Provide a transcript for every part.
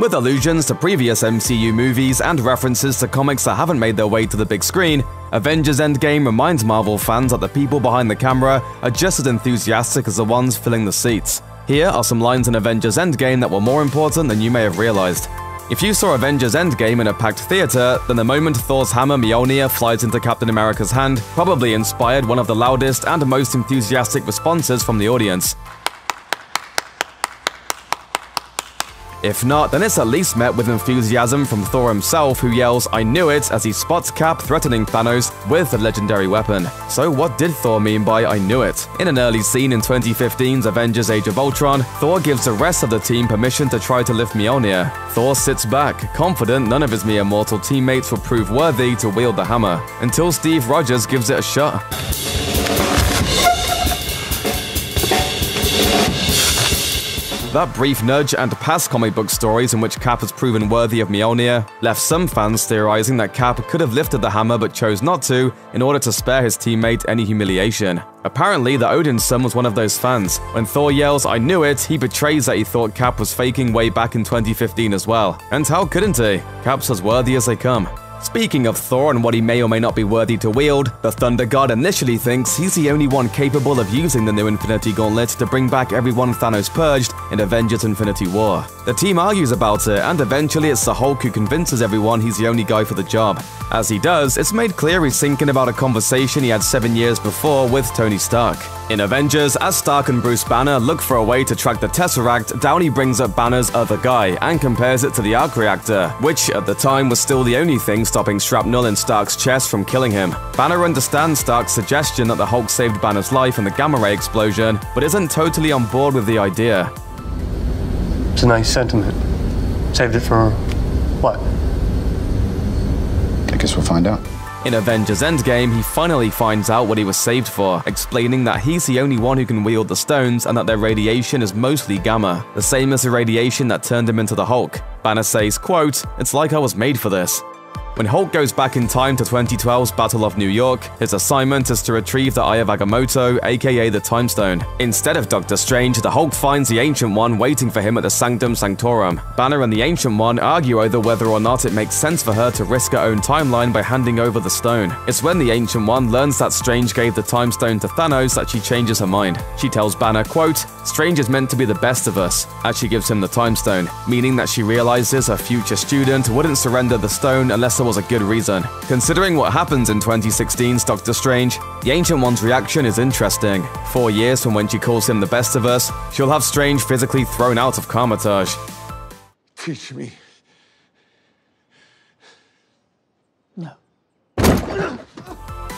With allusions to previous MCU movies and references to comics that haven't made their way to the big screen, Avengers Endgame reminds Marvel fans that the people behind the camera are just as enthusiastic as the ones filling the seats. Here are some lines in Avengers Endgame that were more important than you may have realized. If you saw Avengers Endgame in a packed theater, then the moment Thor's hammer Mjolnir flies into Captain America's hand probably inspired one of the loudest and most enthusiastic responses from the audience. If not, then it's at least met with enthusiasm from Thor himself, who yells, I knew it, as he spots Cap threatening Thanos with the legendary weapon. So, what did Thor mean by I knew it? In an early scene in 2015's Avengers Age of Ultron, Thor gives the rest of the team permission to try to lift Mjolnir. Thor sits back, confident none of his mere mortal teammates will prove worthy to wield the hammer, until Steve Rogers gives it a shot. That brief nudge and past comic book stories in which Cap has proven worthy of Mjolnir left some fans theorizing that Cap could have lifted the hammer but chose not to in order to spare his teammate any humiliation. Apparently, the Odinson was one of those fans. When Thor yells, I knew it, he betrays that he thought Cap was faking way back in 2015 as well. And how couldn't he? Cap's as worthy as they come. Speaking of Thor and what he may or may not be worthy to wield, the Thunder God initially thinks he's the only one capable of using the new Infinity Gauntlet to bring back everyone Thanos purged in Avengers Infinity War. The team argues about it, and eventually it's the Hulk who convinces everyone he's the only guy for the job. As he does, it's made clear he's thinking about a conversation he had seven years before with Tony Stark. In Avengers, as Stark and Bruce Banner look for a way to track the Tesseract, Downey brings up Banner's other guy and compares it to the arc reactor, which at the time was still the only thing stopping shrapnel in Stark's chest from killing him. Banner understands Stark's suggestion that the Hulk saved Banner's life in the gamma ray explosion, but isn't totally on board with the idea. It's a nice sentiment. Saved it for what? I guess we'll find out. In Avengers Endgame, he finally finds out what he was saved for, explaining that he's the only one who can wield the stones and that their radiation is mostly gamma, the same as the radiation that turned him into the Hulk. Banner says, quote, It's like I was made for this. When Hulk goes back in time to 2012's Battle of New York, his assignment is to retrieve the Eye of Agamotto, aka the Time Stone. Instead of Doctor Strange, the Hulk finds the Ancient One waiting for him at the Sanctum Sanctorum. Banner and the Ancient One argue over whether or not it makes sense for her to risk her own timeline by handing over the stone. It's when the Ancient One learns that Strange gave the Time Stone to Thanos that she changes her mind. She tells Banner, quote, Strange is meant to be the best of us, as she gives him the Time Stone, meaning that she realizes her future student wouldn't surrender the stone unless there was a good reason. Considering what happens in 2016's Doctor Strange, the Ancient One's reaction is interesting. Four years from when she calls him the best of us, she'll have Strange physically thrown out of Kamar-Taj. Teach me.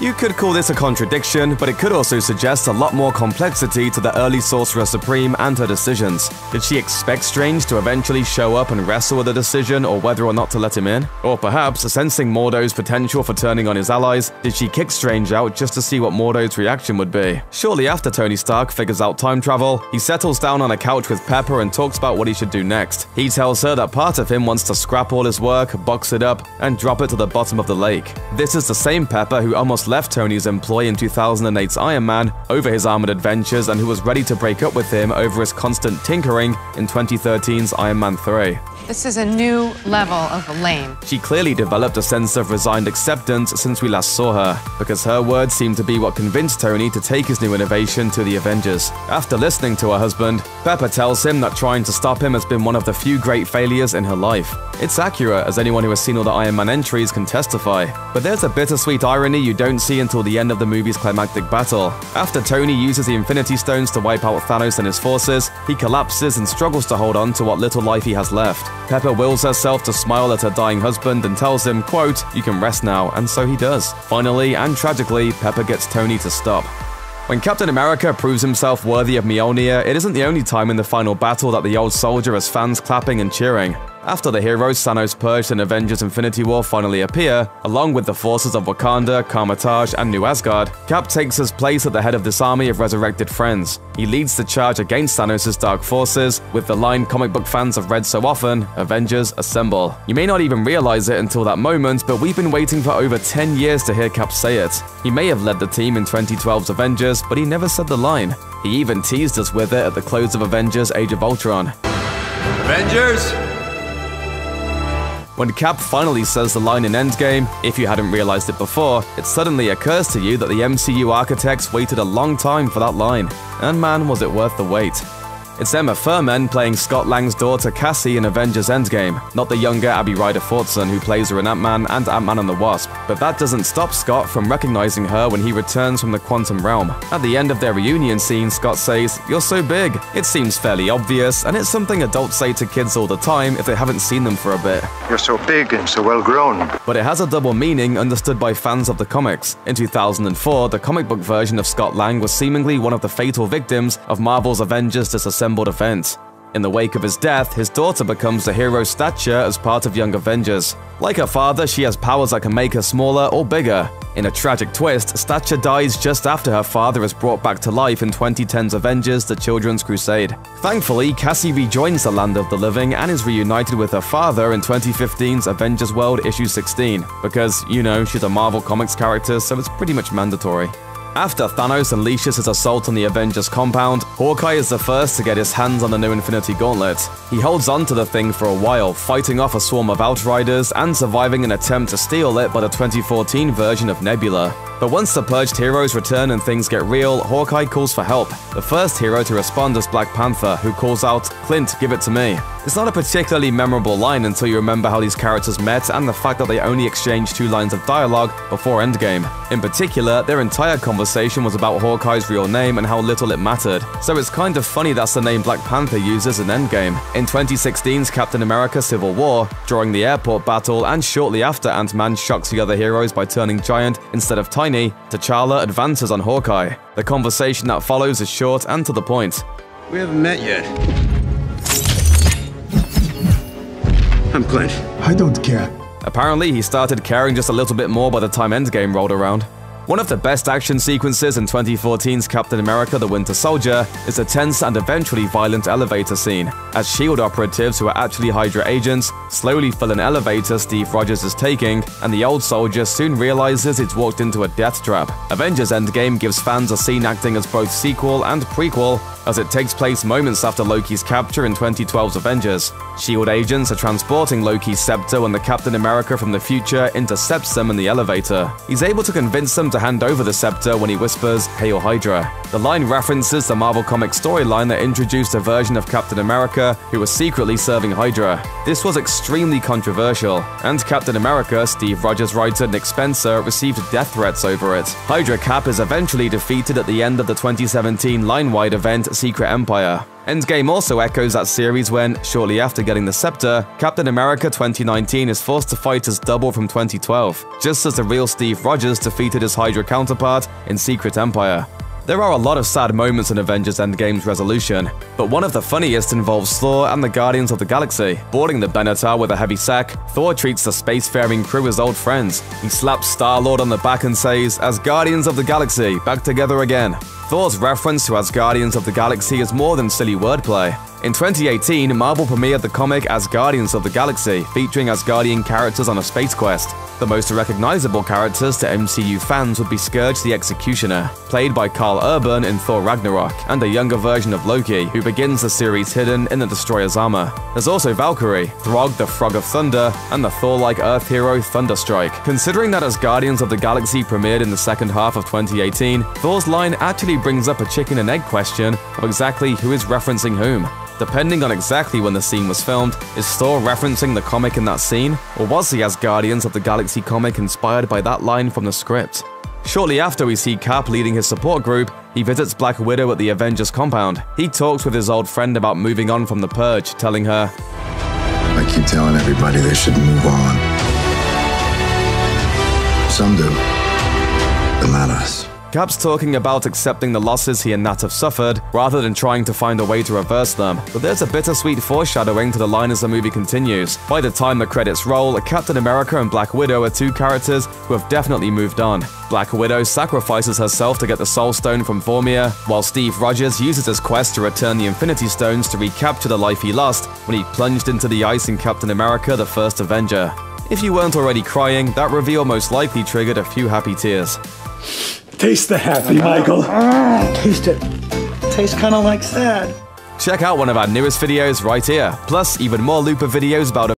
You could call this a contradiction, but it could also suggest a lot more complexity to the early Sorcerer Supreme and her decisions. Did she expect Strange to eventually show up and wrestle with a decision or whether or not to let him in? Or perhaps, sensing Mordo's potential for turning on his allies, did she kick Strange out just to see what Mordo's reaction would be? Shortly after Tony Stark figures out time travel, he settles down on a couch with Pepper and talks about what he should do next. He tells her that part of him wants to scrap all his work, box it up, and drop it to the bottom of the lake. This is the same Pepper who almost left Tony's employ in 2008's Iron Man over his armored adventures and who was ready to break up with him over his constant tinkering in 2013's Iron Man 3. This is a new level of lame. She clearly developed a sense of resigned acceptance since we last saw her, because her words seem to be what convinced Tony to take his new innovation to the Avengers. After listening to her husband, Pepper tells him that trying to stop him has been one of the few great failures in her life. It's accurate, as anyone who has seen all the Iron Man entries can testify. But there's a bittersweet irony you don't see until the end of the movie's climactic battle. After Tony uses the Infinity Stones to wipe out Thanos and his forces, he collapses and struggles to hold on to what little life he has left. Pepper wills herself to smile at her dying husband and tells him, quote, you can rest now, and so he does. Finally, and tragically, Pepper gets Tony to stop. When Captain America proves himself worthy of Mjolnir, it isn't the only time in the final battle that the old soldier has fans clapping and cheering. After the heroes Thanos Purged and Avengers Infinity War finally appear, along with the forces of Wakanda, Kamar-Taj, and New Asgard, Cap takes his place at the head of this army of resurrected friends. He leads the charge against Thanos' dark forces, with the line comic book fans have read so often, Avengers Assemble. You may not even realize it until that moment, but we've been waiting for over 10 years to hear Cap say it. He may have led the team in 2012's Avengers, but he never said the line. He even teased us with it at the close of Avengers Age of Ultron. Avengers, When Cap finally says the line in Endgame, if you hadn't realized it before, it suddenly occurs to you that the MCU architects waited a long time for that line. And man, was it worth the wait. It's Emma Fuhrmann playing Scott Lang's daughter Cassie in Avengers Endgame, not the younger Abby Ryder Fortson who plays her in Ant-Man and Ant-Man and the Wasp. But that doesn't stop Scott from recognizing her when he returns from the quantum realm. At the end of their reunion scene, Scott says, You're so big. It seems fairly obvious, and it's something adults say to kids all the time if they haven't seen them for a bit. You're so big and so well grown. But it has a double meaning understood by fans of the comics. In 2004, the comic book version of Scott Lang was seemingly one of the fatal victims of Marvel's Avengers Disassembled assembled event. In the wake of his death, his daughter becomes the hero stature as part of Young Avengers. Like her father, she has powers that can make her smaller or bigger. In a tragic twist, Stature dies just after her father is brought back to life in 2010's Avengers The Children's Crusade. Thankfully, Cassie rejoins the land of the living and is reunited with her father in 2015's Avengers World issue 16, because, you know, she's a Marvel Comics character, so it's pretty much mandatory. After Thanos unleashes his assault on the Avengers compound, Hawkeye is the first to get his hands on the new Infinity Gauntlet. He holds on to the thing for a while, fighting off a swarm of Outriders and surviving an attempt to steal it by the 2014 version of Nebula. But once the purged heroes return and things get real, Hawkeye calls for help. The first hero to respond is Black Panther, who calls out, Clint, give it to me. It's not a particularly memorable line until you remember how these characters met and the fact that they only exchanged two lines of dialogue before Endgame. In particular, their entire conversation was about Hawkeye's real name and how little it mattered. So it's kind of funny that's the name Black Panther uses in Endgame. In 2016's Captain America Civil War, during the airport battle and shortly after Ant-Man shocks the other heroes by turning giant instead of tiny, T'Challa advances on Hawkeye. The conversation that follows is short and to the point. We haven't met yet. I'm Clint. I don't care. Apparently, he started caring just a little bit more by the time Endgame rolled around. One of the best action sequences in 2014's Captain America the Winter Soldier is the tense and eventually violent elevator scene, as S.H.I.E.L.D. operatives who are actually Hydra agents slowly fill an elevator Steve Rogers is taking, and the old soldier soon realizes it's walked into a death trap. Avengers Endgame gives fans a scene acting as both sequel and prequel, as it takes place moments after Loki's capture in 2012's Avengers. S.H.I.E.L.D. agents are transporting Loki's scepter when the Captain America from the future intercepts them in the elevator. He's able to convince them to hand over the scepter when he whispers, Hail Hydra. The line references the Marvel Comics storyline that introduced a version of Captain America who was secretly serving Hydra. This was extremely controversial, and Captain America, Steve Rogers writer Nick Spencer, received death threats over it. Hydra Cap is eventually defeated at the end of the 2017 line-wide event Secret Empire. Endgame also echoes that series when, shortly after getting the scepter, Captain America 2019 is forced to fight as double from 2012, just as the real Steve Rogers defeated his Hydra counterpart in Secret Empire. There are a lot of sad moments in Avengers Endgame's resolution, but one of the funniest involves Thor and the Guardians of the Galaxy. Boarding the Benatar with a heavy sack, Thor treats the spacefaring crew as old friends. He slaps Star-Lord on the back and says, Asgardians of the Galaxy, back together again. Thor's reference to Asgardians of the Galaxy is more than silly wordplay. In 2018, Marvel premiered the comic Asgardians of the Galaxy, featuring Asgardian characters on a space quest. The most recognizable characters to MCU fans would be Skurge the Executioner, played by Karl Urban in Thor Ragnarok, and a younger version of Loki, who begins the series hidden in the Destroyer's armor. There's also Valkyrie, Throg the Frog of Thunder, and the Thor-like Earth hero Thunderstrike. Considering that Asgardians of the Galaxy premiered in the second half of 2018, Thor's line actually brings up a chicken and egg question of exactly who is referencing whom. Depending on exactly when the scene was filmed, is Thor referencing the comic in that scene, or was the Asgardians of the Galaxy comic inspired by that line from the script? Shortly after we see Cap leading his support group, he visits Black Widow at the Avengers compound. He talks with his old friend about moving on from the Purge, telling her, I keep telling everybody they should move on. Some do, but not us. Cap's talking about accepting the losses he and Nat have suffered, rather than trying to find a way to reverse them. But there's a bittersweet foreshadowing to the line as the movie continues. By the time the credits roll, Captain America and Black Widow are two characters who have definitely moved on. Black Widow sacrifices herself to get the Soul Stone from Vormir, while Steve Rogers uses his quest to return the Infinity Stones to recapture the life he lost when he plunged into the ice in Captain America the First Avenger. If you weren't already crying, that reveal most likely triggered a few happy tears. Taste the happy, ah. Michael. Ah, taste it. Tastes kind of like sad. Check out one of our newest videos right here, plus even more Looper videos about